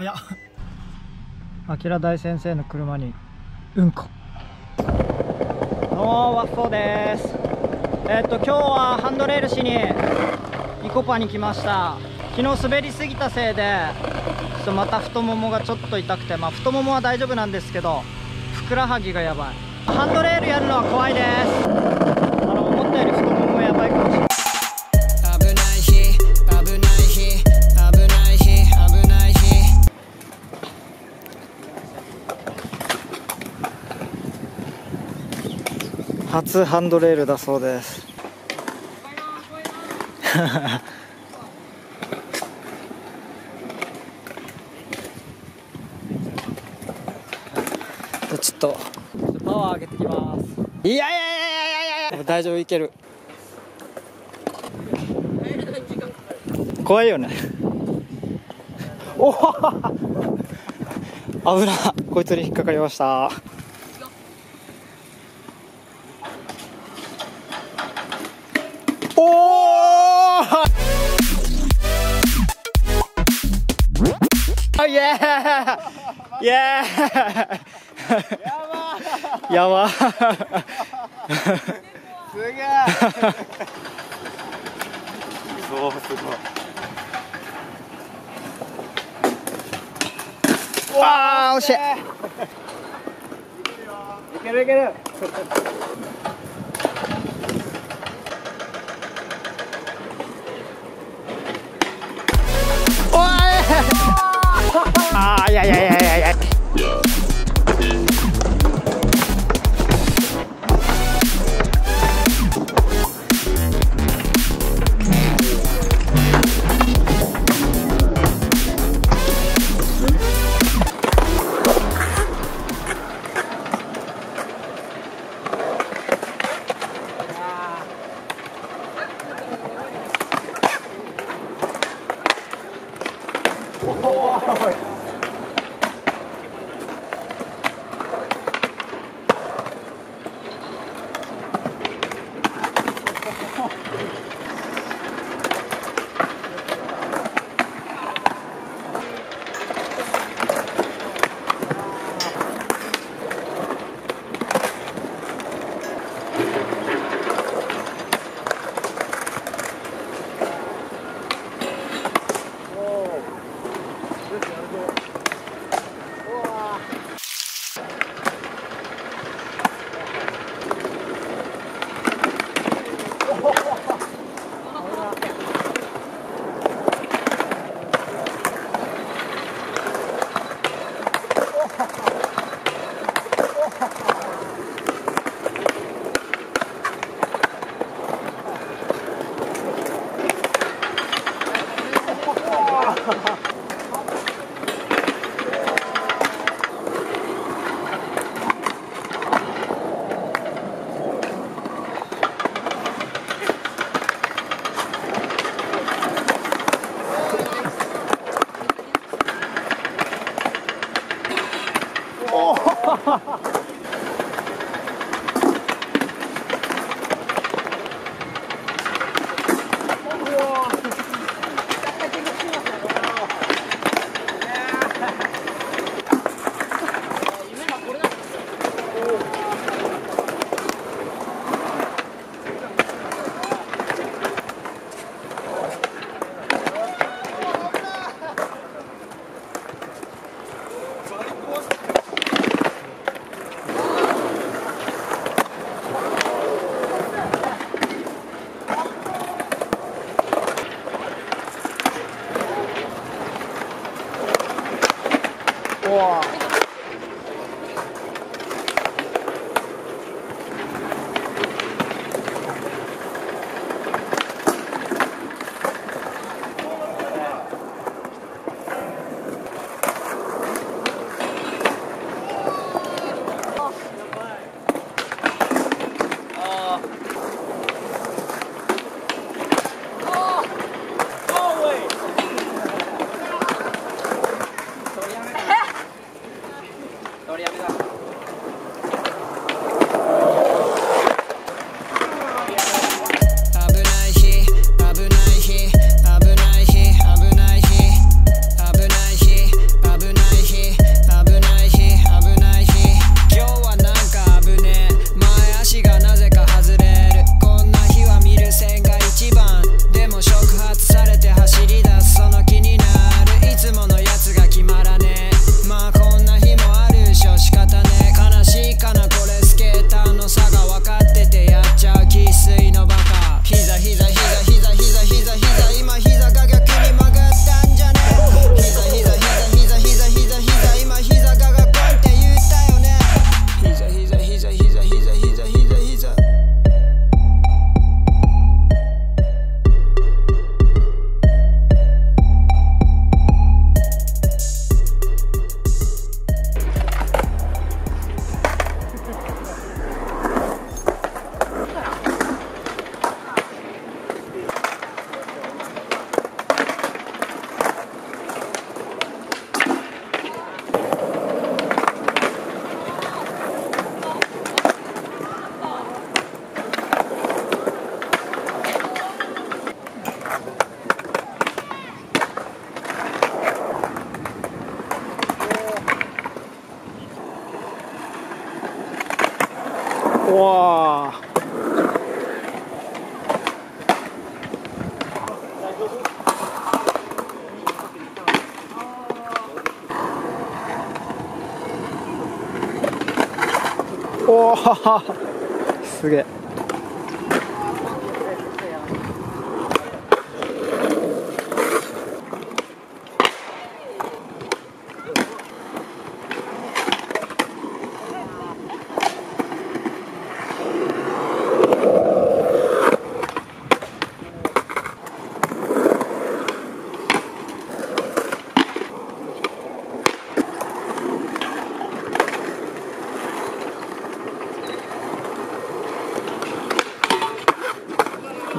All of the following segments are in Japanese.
早っ。あきら大先生の車にうんこ。どうもワッフォーです。えっと今日はハンドレールしにニコパに来ました。昨日滑りすぎたせいでちょっとまた太ももがちょっと痛くてまあ太ももは大丈夫なんですけどふくらはぎがやばい。ハンドレールやるのは怖いです。あの思ったより太ももやばいかもしれない。初ハンドレールだそうです。ちょっとパワー上げてきます。いやいやいやいやいやいや大丈夫いける。怖いよね。おお 危な。こいつに引っかかりました。イエーイやば。すげえ。そうすごい。わあ惜しい。い。けるい。けるおいあーいやいやはい。Ha ha ha! 哇。おお すげえ。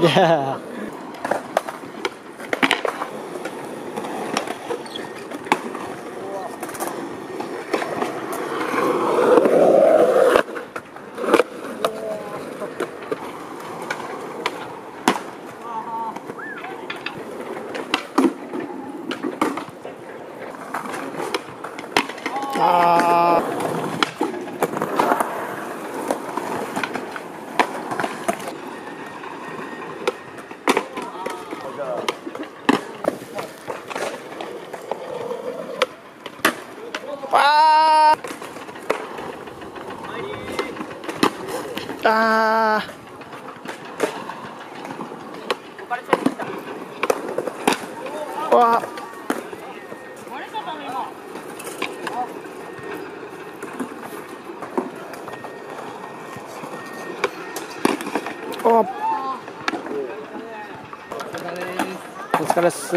いや あー。わ。お。お疲れっす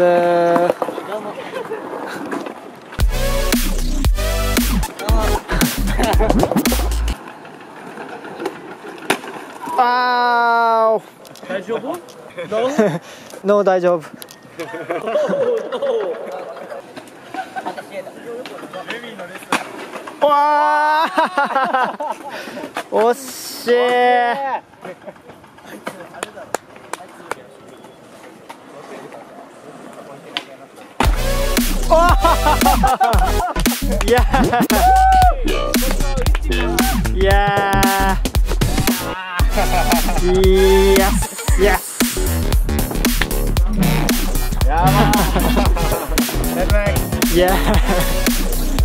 あー。大丈夫？ノー大丈夫。わー。惜しいいやーイエスイエスやばーバイバイいやー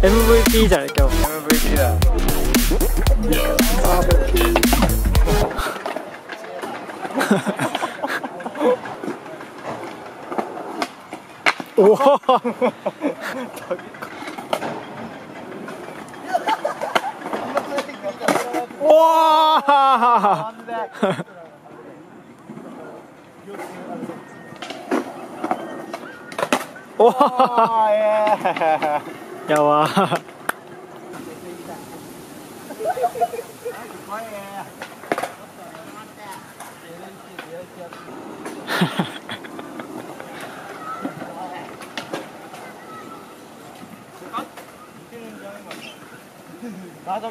MVP じゃない今日 MVP だおおおーおおあー。やばー。ガード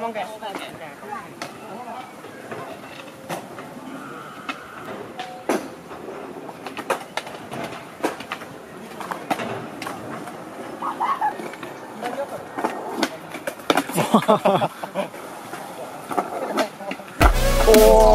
お お